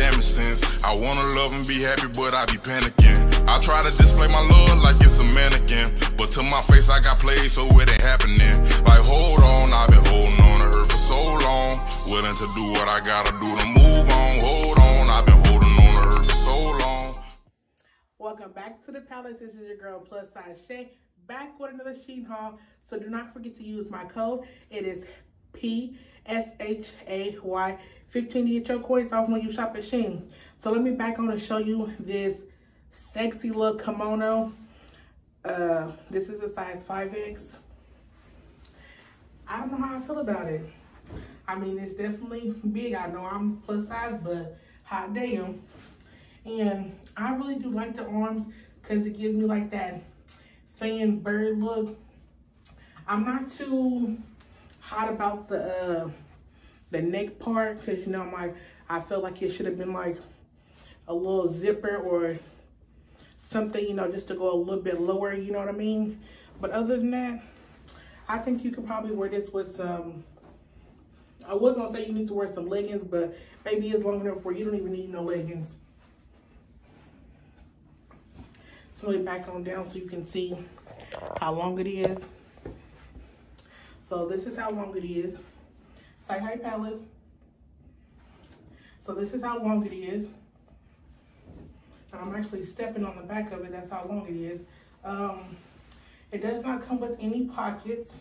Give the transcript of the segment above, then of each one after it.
damage sense. I wanna love and be happy, but I be panicking. I try to display my love like it's a mannequin. But to my face, I got played, so it ain't happening. Like, hold on, I've been holding on to her for so long. Willing to do what I gotta do to move on. Hold on, I've been holding on to her for so long. Welcome back to the palace. This is your girl Plus Size Shay back with another Shein haul. So do not forget to use my code. It is P S H A Y 15 to get your coins off when you shop at Shein. So let me back on to show you this sexy look kimono. Uh, this is a size 5X. I don't know how I feel about it. I mean, it's definitely big. I know I'm plus size, but hot damn. And I really do like the arms because it gives me like that fan bird look. I'm not too hot about the uh, the neck part because you know I'm like I feel like it should have been like a little zipper or something you know just to go a little bit lower you know what I mean? But other than that I think you could probably wear this with some I was gonna say you need to wear some leggings but maybe it's long enough for you don't even need no leggings. Me back on down so you can see how long it is so this is how long it is Say hi, Palace. So this is how long it is. I'm actually stepping on the back of it. That's how long it is. Um, it does not come with any pockets,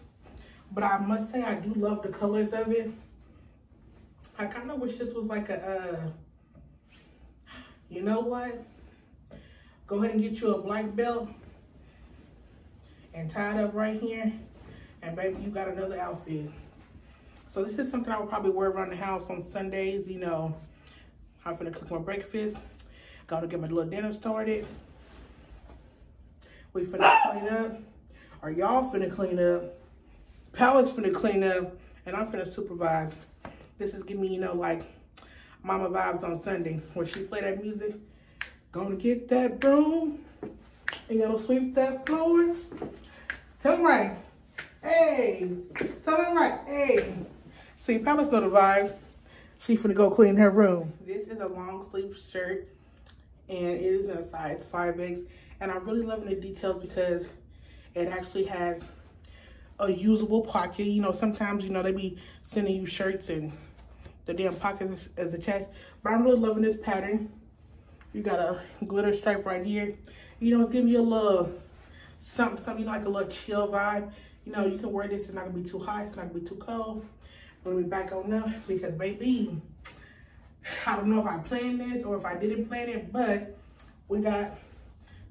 but I must say I do love the colors of it. I kind of wish this was like a, uh, you know what? Go ahead and get you a black belt and tie it up right here. And baby, you got another outfit. So this is something I would probably wear around the house on Sundays, you know. I'm gonna cook my breakfast. Gotta get my little dinner started. We finna clean up. Or y'all finna clean up. Palace finna clean up. And I'm finna supervise. This is giving me, you know, like mama vibes on Sunday. When she play that music. Gonna get that broom. And gonna sweep that floors. Come me right. Hey. Tell me right. Hey. See, Palace know the vibes. She finna go clean her room. This is a long sleeve shirt and it is in a size 5X. And I'm really loving the details because it actually has a usable pocket. You know, sometimes, you know, they be sending you shirts and the damn pocket is, is attached. But I'm really loving this pattern. You got a glitter stripe right here. You know, it's giving you a little something, something like a little chill vibe. You know, you can wear this. It's not gonna be too hot. It's not gonna be too cold. Gonna be back on up because baby, I don't know if I planned this or if I didn't plan it, but we got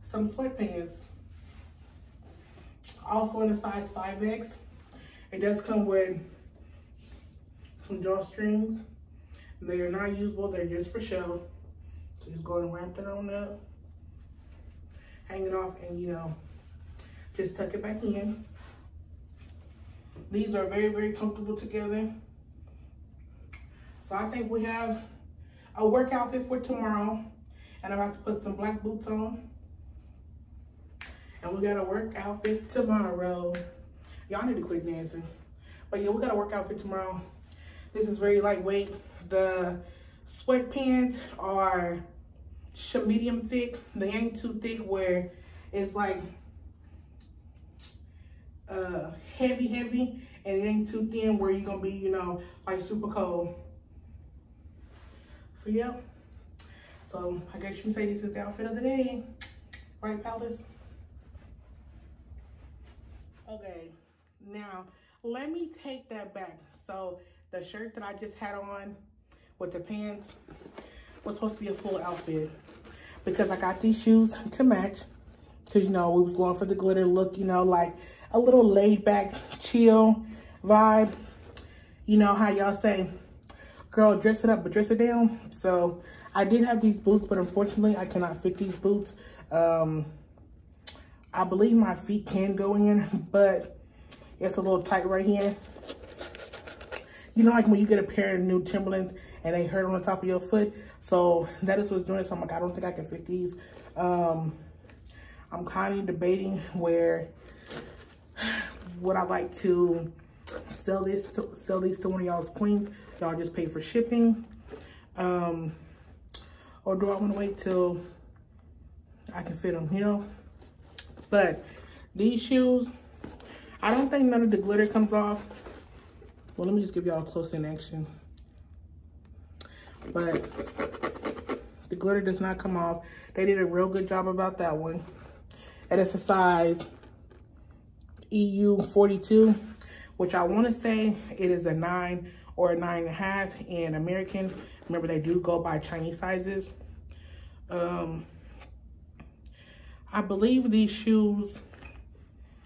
some sweatpants. Also in a size 5X. It does come with some drawstrings. They are not usable, they're just for show. So just go and wrap that on up, hang it off, and you know, just tuck it back in. These are very, very comfortable together. So I think we have a work outfit for tomorrow. And I'm about to put some black boots on. And we got a work outfit tomorrow. Y'all need to quit dancing. But yeah, we got a work outfit tomorrow. This is very lightweight. The sweatpants are medium thick. They ain't too thick where it's like uh, heavy, heavy, and it ain't too thin where you're gonna be, you know, like super cold. So yeah. So I guess you can say this is the outfit of the day. Right, Palace? Okay, now let me take that back. So the shirt that I just had on with the pants was supposed to be a full outfit because I got these shoes to match. Cause you know, we was going for the glitter look, you know, like a little laid back, chill vibe. You know how y'all say, girl, dress it up, but dress it down. So I did have these boots, but unfortunately I cannot fit these boots. Um, I believe my feet can go in, but it's a little tight right here. You know, like when you get a pair of new Timberlands and they hurt on the top of your foot. So that is what's doing it. So I'm like, I don't think I can fit these. Um, I'm kind of debating where would I like to sell this to sell these to one of y'all's queens. Y'all just pay for shipping. Um, Or do I want to wait till I can fit them, know? But these shoes, I don't think none of the glitter comes off. Well, let me just give y'all a close in action. But the glitter does not come off. They did a real good job about that one. And it's a size EU 42, which I want to say it is a nine or a nine and a half in American. Remember, they do go by Chinese sizes. Um, I believe these shoes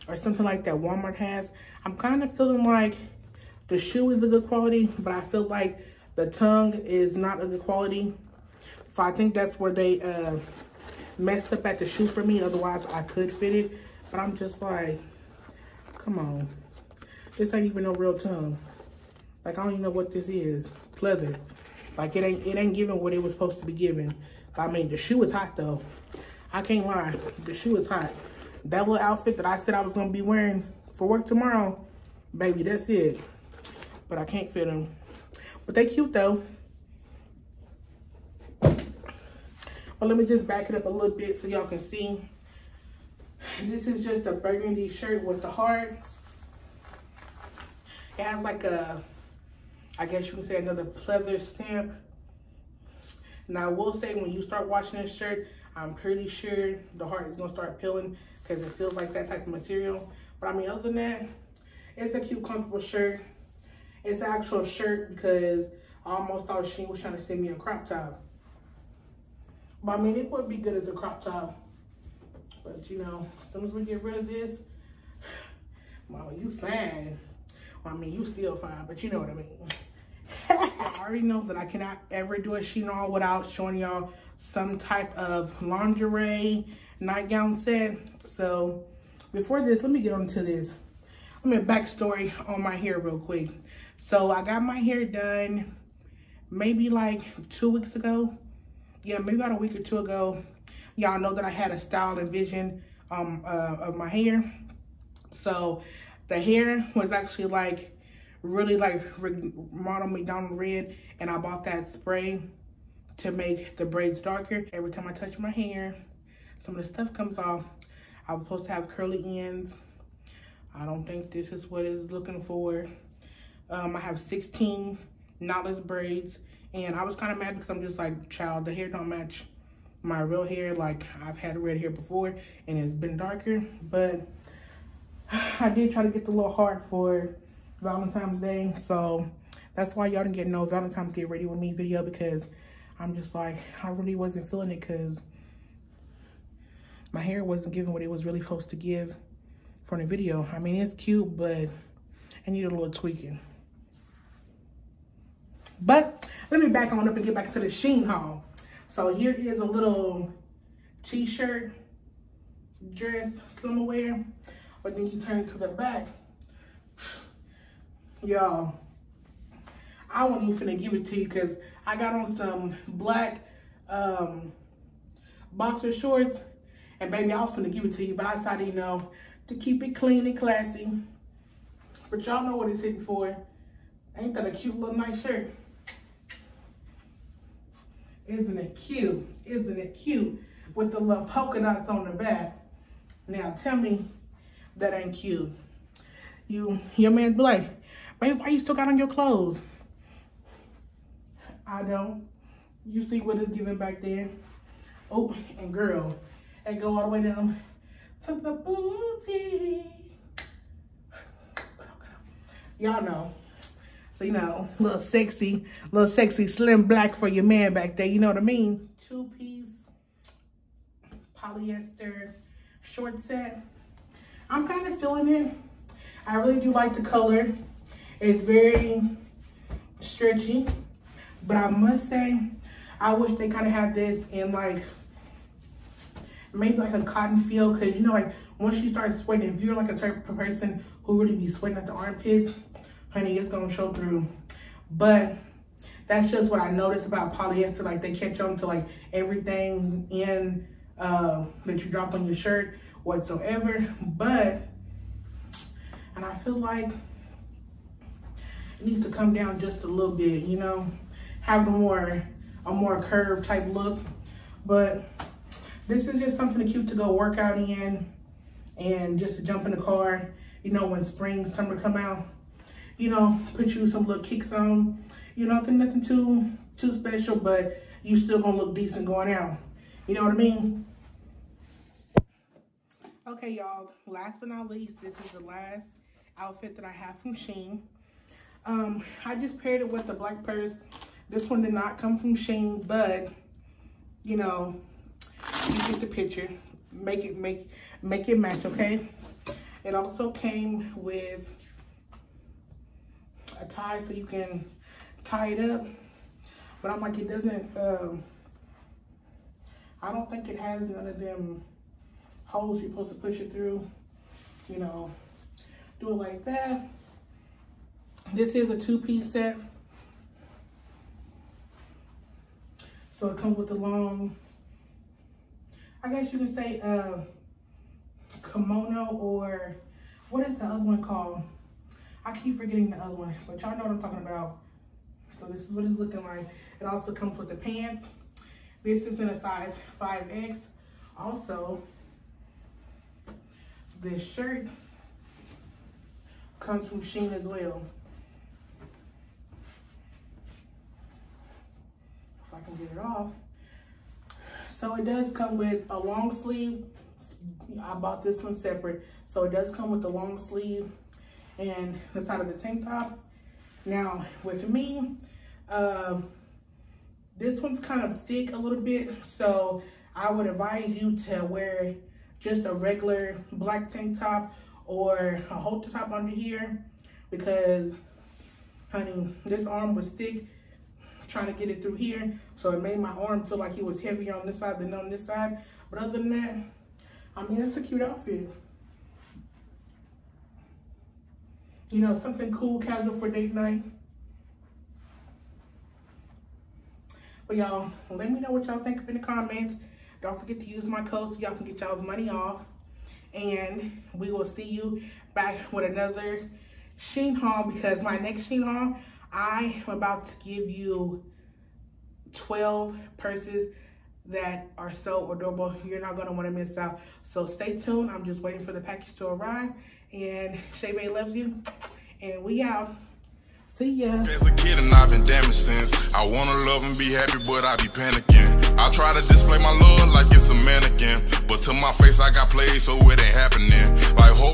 or something like that Walmart has. I'm kind of feeling like the shoe is a good quality, but I feel like the tongue is not a good quality. So I think that's where they uh, messed up at the shoe for me. Otherwise, I could fit it. But I'm just like, come on. This ain't even no real tongue. Like, I don't even know what this is. Pleather. Like, it ain't, it ain't giving what it was supposed to be giving. I mean, the shoe is hot, though. I can't lie. The shoe is hot. That little outfit that I said I was going to be wearing for work tomorrow, baby, that's it. But I can't fit them. But they cute, though. But let me just back it up a little bit so y'all can see. This is just a burgundy shirt with the heart. It has like a, I guess you can say another pleather stamp. Now I will say when you start washing this shirt, I'm pretty sure the heart is gonna start peeling because it feels like that type of material. But I mean, other than that, it's a cute, comfortable shirt. It's an actual shirt because I almost thought she was trying to send me a crop top. But I mean, it would be good as a crop top. But you know, as soon as we get rid of this, mama, you fine. Well, I mean, you still fine, but you know what I mean. I already know that I cannot ever do a Shein haul without showing y'all some type of lingerie nightgown set. So before this, let me get on to this. I mean, backstory on my hair real quick. So I got my hair done maybe like two weeks ago yeah, maybe about a week or two ago, y'all know that I had a style and vision um, uh, of my hair. So the hair was actually like really like Ronald McDonald red and I bought that spray to make the braids darker. Every time I touch my hair, some of the stuff comes off. I was supposed to have curly ends. I don't think this is what it's looking for. Um, I have 16 knotless braids and I was kind of mad because I'm just like, child, the hair don't match my real hair. Like, I've had red hair before, and it's been darker. But I did try to get the little heart for Valentine's Day. So that's why y'all didn't get no Valentine's Get Ready With Me video because I'm just like, I really wasn't feeling it because my hair wasn't giving what it was really supposed to give for the video. I mean, it's cute, but I need a little tweaking. But let me back on up and get back to the Shein haul. So here is a little t-shirt, dress, slimmer wear. But then you turn to the back. Y'all, I wasn't even finna give it to you because I got on some black um, boxer shorts. And baby, I was finna give it to you, but I decided, you know, to keep it clean and classy. But y'all know what it's hitting for. Ain't that a cute little nice shirt? Isn't it cute? Isn't it cute? With the little polka dots on the back. Now tell me that ain't cute. You, your man's like, babe, why you still got on your clothes? I don't. You see what it's giving back there? Oh, and girl, and go all the way down to the booty. Y'all know so, you know, little sexy, little sexy slim black for your man back there. You know what I mean? Two-piece polyester short set. I'm kind of feeling it. I really do like the color. It's very stretchy. But I must say, I wish they kind of had this in like, maybe like a cotton feel. Because, you know, like once you start sweating, if you're like a type of person who really be sweating at the armpits, honey, it's gonna show through. But that's just what I noticed about polyester. Like they catch on to like everything in uh, that you drop on your shirt whatsoever. But, and I feel like it needs to come down just a little bit, you know, have a more, a more curved type look. But this is just something cute to go work out in and just to jump in the car, you know, when spring, summer come out, you know, put you some little kicks on, you know, nothing, nothing too, too special, but you still gonna look decent going out. You know what I mean? Okay, y'all, last but not least, this is the last outfit that I have from Shein. Um, I just paired it with the black purse. This one did not come from Shein, but, you know, you get the picture. Make it, make, make it match, okay? It also came with a tie so you can tie it up. But I'm like, it doesn't, um, I don't think it has none of them holes you're supposed to push it through. You know, do it like that. This is a two-piece set. So it comes with the long, I guess you could say uh, kimono or what is the other one called? I keep forgetting the other one, but y'all know what I'm talking about. So this is what it's looking like. It also comes with the pants. This is in a size 5X. Also, this shirt comes from Shein as well. If I can get it off. So it does come with a long sleeve. I bought this one separate. So it does come with the long sleeve and the side of the tank top. Now with me, um, this one's kind of thick a little bit. So I would advise you to wear just a regular black tank top or a halter top under here because honey this arm was thick trying to get it through here so it made my arm feel like it was heavier on this side than on this side but other than that I mean it's a cute outfit you know something cool casual for date night but y'all let me know what y'all think in the comments don't forget to use my code so y'all can get y'all's money off. And we will see you back with another Shein haul because my next Shein haul, I am about to give you 12 purses that are so adorable. You're not gonna wanna miss out. So stay tuned. I'm just waiting for the package to arrive. And Shay Bay loves you. And we out. See ya. As a kid and I've been damaged since. I wanna love and be happy, but I be panicking. I try to display my love like it's a mannequin. But to my face, I got played, so it ain't happening. Like, hope.